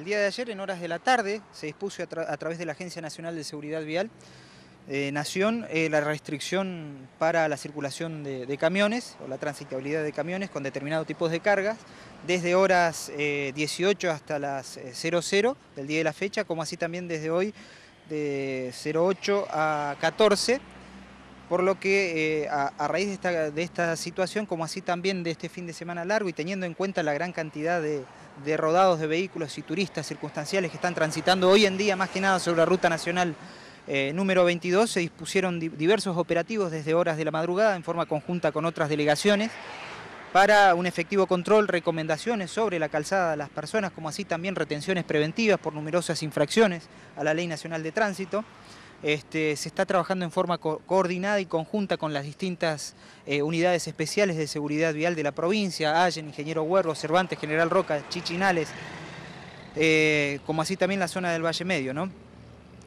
El día de ayer, en horas de la tarde, se dispuso a, través de la Agencia Nacional de Seguridad Vial eh, Nación eh, la restricción para la circulación de, camiones o la transitabilidad de camiones con determinados tipos de cargas desde horas 18 eh, hasta las 00 del día de la fecha, como así también desde hoy de 08 a 14 por lo que a, raíz de esta, de esta, situación, como así también de este fin de semana largo y teniendo en cuenta la gran cantidad de, de rodados de vehículos y turistas circunstanciales que están transitando hoy en día, más que nada sobre la ruta nacional eh, número 22, se dispusieron diversos operativos desde horas de la madrugada en forma conjunta con otras delegaciones para un efectivo control, recomendaciones sobre la calzada de las personas, como así también retenciones preventivas por numerosas infracciones a la Ley Nacional de Tránsito. Este, se está trabajando en forma coordinada y conjunta con las distintas eh, unidades especiales de seguridad vial de la provincia, Allen, Ingeniero Huerro, Cervantes, General Roca, Chichinales, eh, como así también la zona del Valle Medio. ¿no?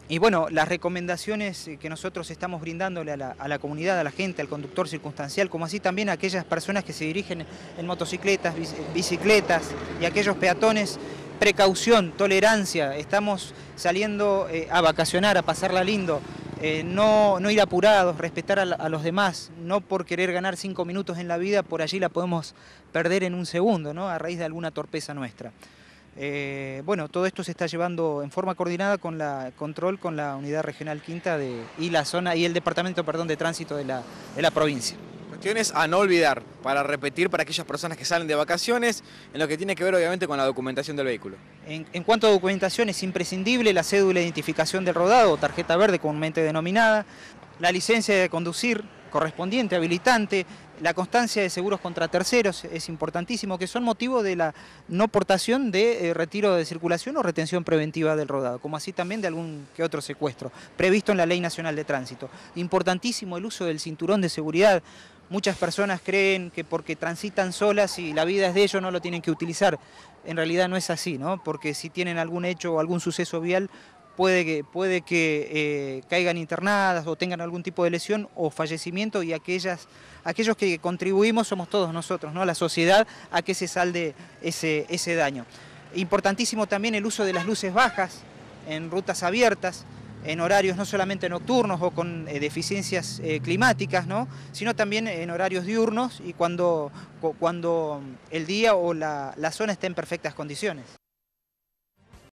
Y bueno, las recomendaciones que nosotros estamos brindándole a la, comunidad, a la gente, al conductor circunstancial, como así también a aquellas personas que se dirigen en motocicletas, bicicletas y aquellos peatones precaución, tolerancia, estamos saliendo eh, a vacacionar, a pasarla lindo, eh, no, no, ir apurados, respetar a, los demás, no por querer ganar cinco minutos en la vida, por allí la podemos perder en un segundo, ¿no? a raíz de alguna torpeza nuestra. Eh, bueno, todo esto se está llevando en forma coordinada con la control con la unidad regional quinta de, y la zona y el departamento perdón, de tránsito de la, de la provincia a no olvidar, para repetir para aquellas personas que salen de vacaciones, en lo que tiene que ver obviamente con la documentación del vehículo. En, cuanto a documentación es imprescindible la cédula de identificación del rodado, tarjeta verde comúnmente denominada, la licencia de conducir correspondiente, habilitante, la constancia de seguros contra terceros es importantísimo, que son motivo de la no portación de eh, retiro de circulación o retención preventiva del rodado, como así también de algún que otro secuestro, previsto en la Ley Nacional de Tránsito. Importantísimo el uso del cinturón de seguridad, Muchas personas creen que porque transitan solas y la vida es de ellos no lo tienen que utilizar. En realidad no es así, ¿no? Porque si tienen algún hecho o algún suceso vial, puede que, puede que eh, caigan internadas o tengan algún tipo de lesión o fallecimiento y aquellas, aquellos que contribuimos somos todos nosotros, ¿no? la sociedad, a que se salde ese, ese daño. Importantísimo también el uso de las luces bajas en rutas abiertas, en horarios no solamente nocturnos o con eh, deficiencias eh, climáticas, ¿no? sino también en horarios diurnos y cuando, cuando el día o la, la zona está en perfectas condiciones.